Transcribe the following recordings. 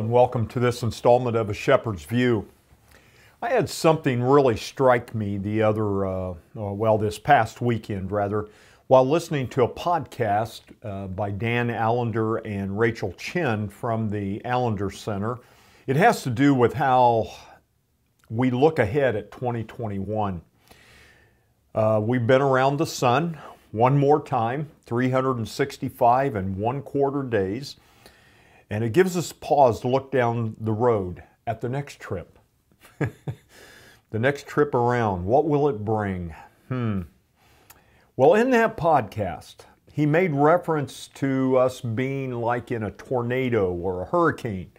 and welcome to this installment of A Shepherd's View. I had something really strike me the other, uh, uh, well, this past weekend rather, while listening to a podcast uh, by Dan Allender and Rachel Chen from the Allender Center. It has to do with how we look ahead at 2021. Uh, we've been around the sun one more time, 365 and one quarter days. And it gives us pause to look down the road at the next trip. the next trip around, what will it bring? Hmm. Well, in that podcast, he made reference to us being like in a tornado or a hurricane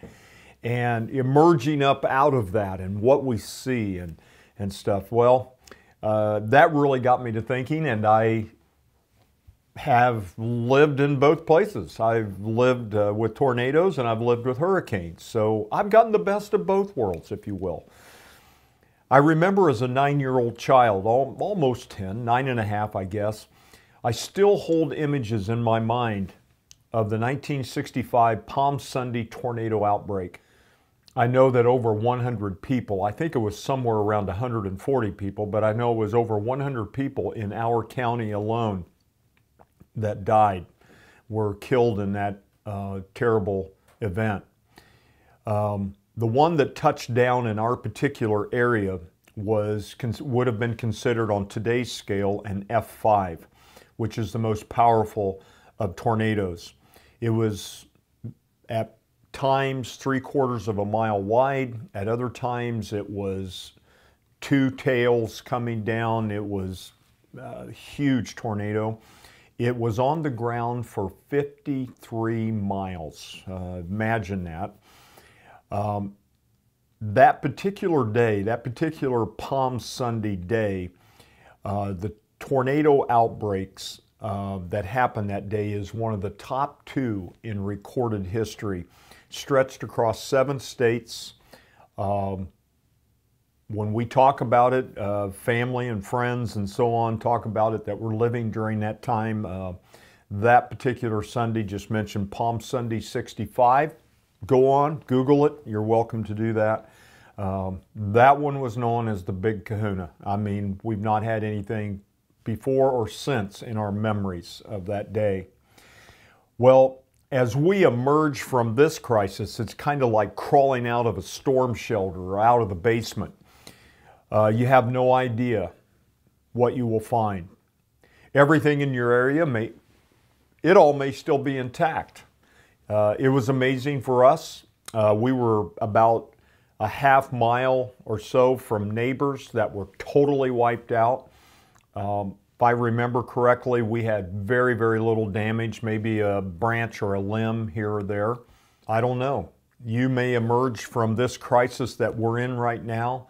and emerging up out of that and what we see and, and stuff. Well, uh, that really got me to thinking, and I have lived in both places. I've lived uh, with tornadoes and I've lived with hurricanes. So I've gotten the best of both worlds, if you will. I remember as a nine year old child, almost 10, nine and a half, I guess, I still hold images in my mind of the 1965 Palm Sunday tornado outbreak. I know that over 100 people, I think it was somewhere around 140 people, but I know it was over 100 people in our county alone that died were killed in that uh, terrible event. Um, the one that touched down in our particular area was would have been considered on today's scale an F5, which is the most powerful of tornadoes. It was at times three quarters of a mile wide. At other times, it was two tails coming down. It was a huge tornado. It was on the ground for 53 miles. Uh, imagine that. Um, that particular day, that particular Palm Sunday day, uh, the tornado outbreaks uh, that happened that day is one of the top two in recorded history, stretched across seven states. Um, when we talk about it, uh, family and friends and so on talk about it that we're living during that time. Uh, that particular Sunday just mentioned Palm Sunday 65. Go on, Google it. You're welcome to do that. Um, that one was known as the Big Kahuna. I mean, we've not had anything before or since in our memories of that day. Well, as we emerge from this crisis, it's kind of like crawling out of a storm shelter or out of the basement. Uh, you have no idea what you will find. Everything in your area may, it all may still be intact. Uh, it was amazing for us. Uh, we were about a half mile or so from neighbors that were totally wiped out. Um, if I remember correctly, we had very, very little damage, maybe a branch or a limb here or there. I don't know. You may emerge from this crisis that we're in right now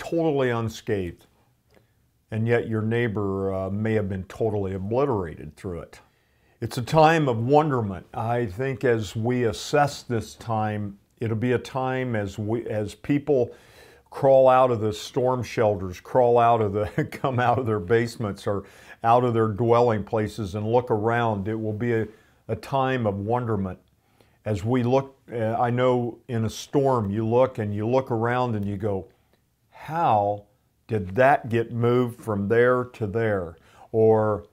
totally unscathed, and yet your neighbor uh, may have been totally obliterated through it. It's a time of wonderment. I think as we assess this time, it'll be a time as we as people crawl out of the storm shelters, crawl out of the come out of their basements or out of their dwelling places and look around. It will be a, a time of wonderment. As we look, uh, I know in a storm, you look and you look around and you go, how did that get moved from there to there? Or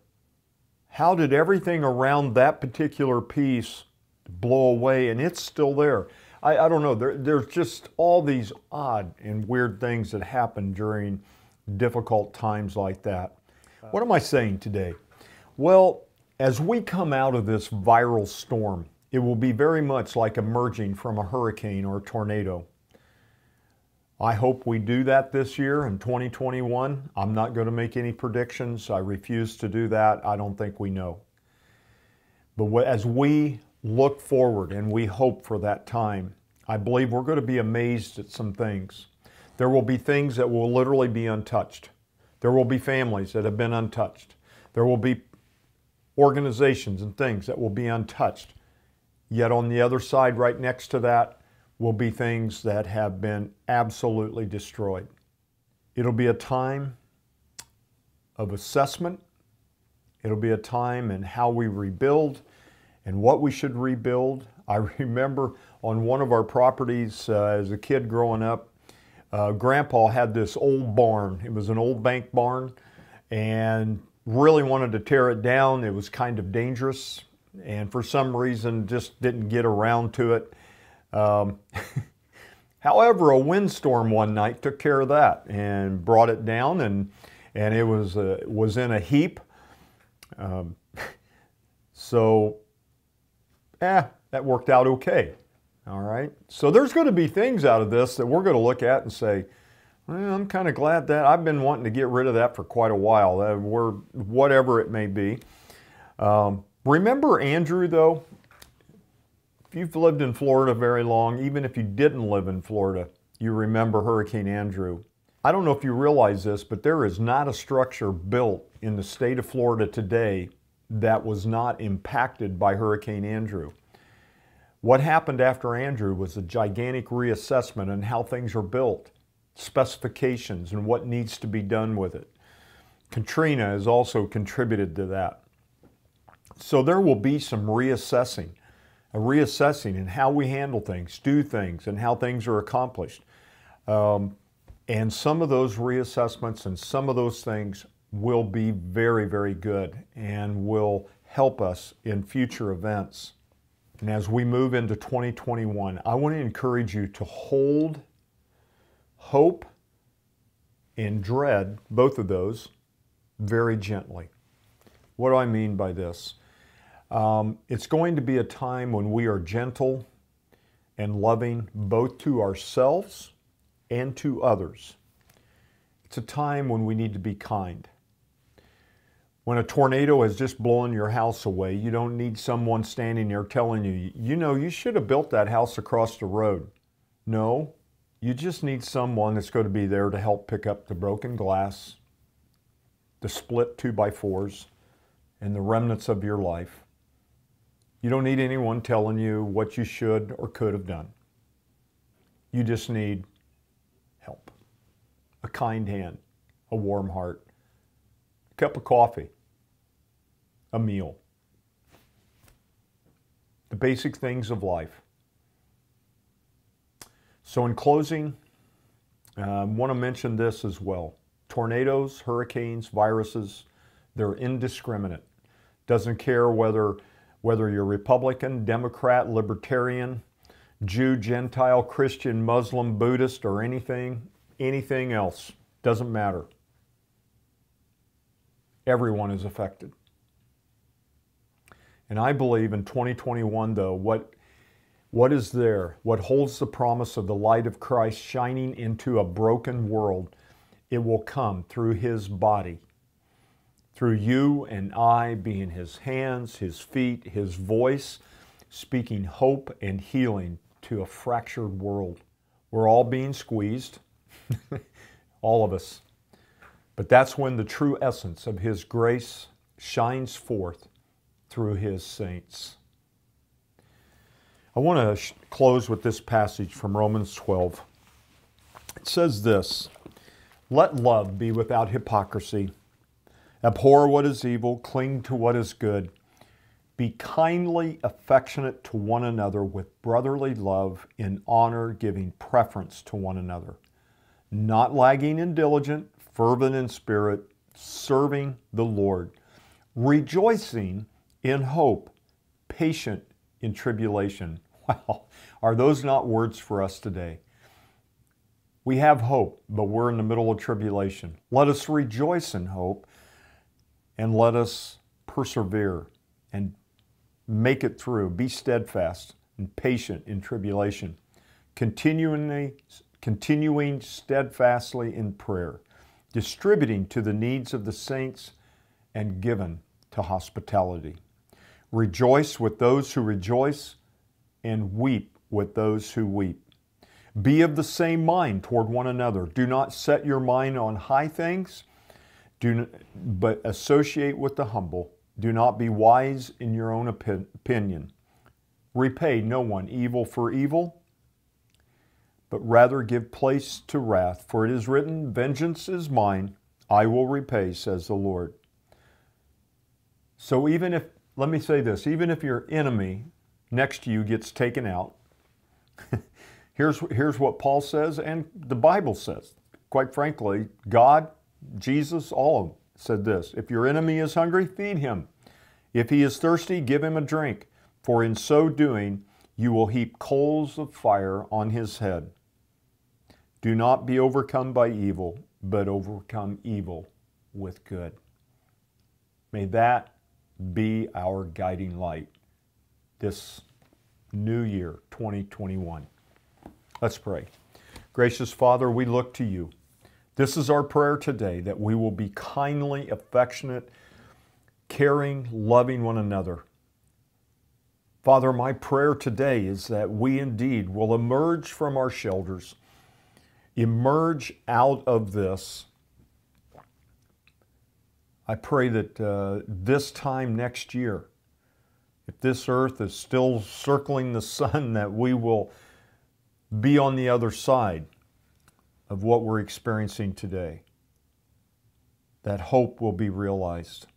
how did everything around that particular piece blow away and it's still there? I, I don't know. There, there's just all these odd and weird things that happen during difficult times like that. What am I saying today? Well, as we come out of this viral storm, it will be very much like emerging from a hurricane or a tornado. I hope we do that this year in 2021. I'm not going to make any predictions. I refuse to do that. I don't think we know. But as we look forward and we hope for that time, I believe we're going to be amazed at some things. There will be things that will literally be untouched. There will be families that have been untouched. There will be organizations and things that will be untouched. Yet on the other side, right next to that, will be things that have been absolutely destroyed. It'll be a time of assessment. It'll be a time in how we rebuild and what we should rebuild. I remember on one of our properties uh, as a kid growing up, uh, Grandpa had this old barn. It was an old bank barn and really wanted to tear it down. It was kind of dangerous and for some reason just didn't get around to it. Um, however, a windstorm one night took care of that and brought it down and, and it was, uh, was in a heap. Um, so, eh, that worked out okay. All right. So there's going to be things out of this that we're going to look at and say, well, I'm kind of glad that I've been wanting to get rid of that for quite a while. We're whatever it may be. Um, remember Andrew though. You've lived in Florida very long, even if you didn't live in Florida, you remember Hurricane Andrew. I don't know if you realize this, but there is not a structure built in the state of Florida today that was not impacted by Hurricane Andrew. What happened after Andrew was a gigantic reassessment on how things are built, specifications, and what needs to be done with it. Katrina has also contributed to that. So there will be some reassessing, reassessing in how we handle things, do things, and how things are accomplished. Um, and some of those reassessments and some of those things will be very, very good and will help us in future events. And as we move into 2021, I want to encourage you to hold hope and dread, both of those, very gently. What do I mean by this? Um, it's going to be a time when we are gentle and loving both to ourselves and to others. It's a time when we need to be kind. When a tornado has just blown your house away, you don't need someone standing there telling you, you know, you should have built that house across the road. No, you just need someone that's going to be there to help pick up the broken glass, the split two by fours, and the remnants of your life. You don't need anyone telling you what you should or could have done. You just need help, a kind hand, a warm heart, a cup of coffee a meal. The basic things of life. So, in closing, I uh, want to mention this as well. Tornadoes, hurricanes, viruses, they're indiscriminate. Doesn't care whether, whether you're Republican, Democrat, Libertarian, Jew, Gentile, Christian, Muslim, Buddhist, or anything, anything else. Doesn't matter. Everyone is affected. And I believe in 2021, though, what, what is there, what holds the promise of the light of Christ shining into a broken world, it will come through His body, through you and I being His hands, His feet, His voice, speaking hope and healing to a fractured world. We're all being squeezed, all of us. But that's when the true essence of His grace shines forth through his saints. I want to sh- close with this passage from Romans 12. It says this Let love be without hypocrisy. Abhor what is evil, cling to what is good. Be kindly affectionate to one another with brotherly love, in honor, giving preference to one another. Not lagging in diligent, fervent in spirit, serving the Lord, rejoicing in hope, patient in tribulation. Wow, are those not words for us today? We have hope, but we're in the middle of tribulation. Let us rejoice in hope and let us persevere and make it through. Be steadfast and patient in tribulation, continually, continuing steadfastly in prayer, distributing to the needs of the saints, and given to hospitality. Rejoice with those who rejoice, and weep with those who weep. Be of the same mind toward one another. Do not set your mind on high things, do, but associate with the humble. Do not be wise in your own opinion. Repay no one evil for evil, but rather give place to wrath. For it is written, Vengeance is mine, I will repay, says the Lord. So even if let me say this even if your enemy next to you gets taken out, here's, here's what Paul says and the Bible says. Quite frankly, God, Jesus, all of them said this If your enemy is hungry, feed him. If he is thirsty, give him a drink, for in so doing, you will heap coals of fire on his head. Do not be overcome by evil, but overcome evil with good. May that be our guiding light this new year, 2021. Let's pray. Gracious Father, we look to you. This is our prayer today that we will be kindly, affectionate, caring, loving one another. Father, my prayer today is that we indeed will emerge from our shelters, emerge out of this. I pray that uh, this time next year, if this earth is still circling the sun, that we will be on the other side of what we're experiencing today. That hope will be realized.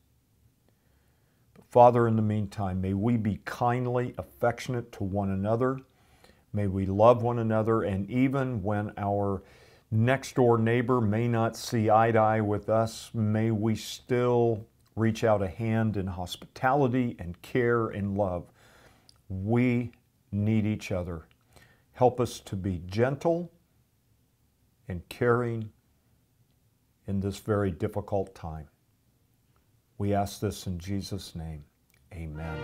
But Father, in the meantime, may we be kindly affectionate to one another. May we love one another, and even when our next door neighbor may not see eye to eye with us, may we still reach out a hand in hospitality and care and love. We need each other. Help us to be gentle and caring in this very difficult time. We ask this in Jesus' name. Amen.